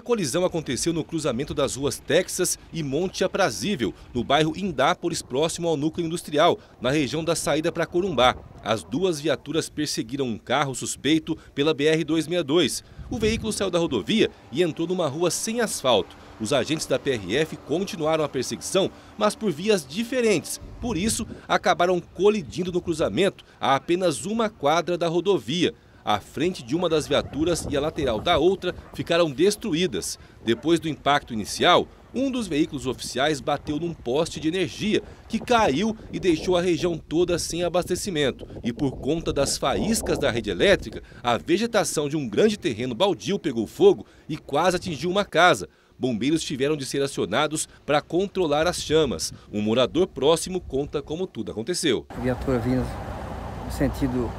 A colisão aconteceu no cruzamento das ruas Texas e Monte Aprazível, no bairro Indápolis, próximo ao núcleo industrial, na região da saída para Corumbá. As duas viaturas perseguiram um carro suspeito pela BR-262. O veículo saiu da rodovia e entrou numa rua sem asfalto. Os agentes da PRF continuaram a perseguição, mas por vias diferentes. Por isso, acabaram colidindo no cruzamento a apenas uma quadra da rodovia. A frente de uma das viaturas e a lateral da outra ficaram destruídas. Depois do impacto inicial, um dos veículos oficiais bateu num poste de energia, que caiu e deixou a região toda sem abastecimento. E por conta das faíscas da rede elétrica, a vegetação de um grande terreno baldio pegou fogo e quase atingiu uma casa bombeiros tiveram de ser acionados para controlar as chamas. Um morador próximo conta como tudo aconteceu. A viatura vinha no sentido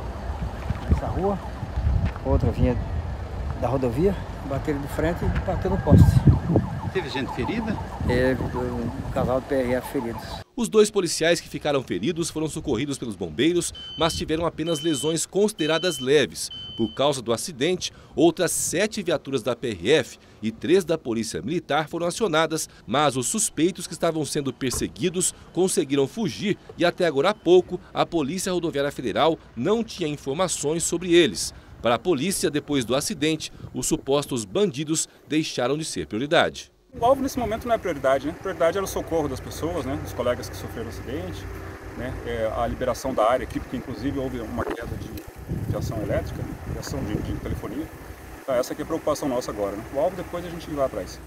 dessa rua, outra vinha da rodovia, bateram de frente e bateu no poste. Teve gente ferida? É, um casal de PRF feridos. Os dois policiais que ficaram feridos foram socorridos pelos bombeiros, mas tiveram apenas lesões consideradas leves. Por causa do acidente, outras sete viaturas da PRF e três da Polícia Militar foram acionadas, mas os suspeitos que estavam sendo perseguidos conseguiram fugir e até agora há pouco a Polícia Rodoviária Federal não tinha informações sobre eles. Para a polícia, depois do acidente, os supostos bandidos deixaram de ser prioridade. O alvo nesse momento não é prioridade, né? Prioridade era o socorro das pessoas, né? dos colegas que sofreram o acidente, né? É a liberação da área aqui, porque inclusive houve uma queda de, de ação elétrica, de ação de, de telefonia. Então essa aqui é a preocupação nossa agora. Né? O alvo depois a gente vai atrás.